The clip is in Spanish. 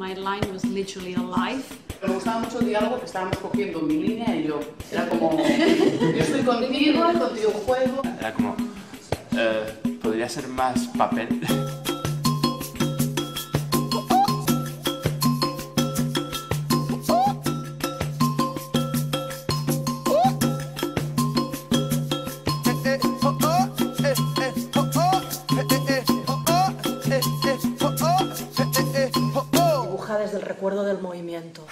My line was literally alive. Me gustaba mucho el diálogo que estábamos cogiendo mi línea y yo. Era como, yo estoy contigo, contigo juego. Era como, eh, podría ser más papel. Desde el recuerdo del movimiento.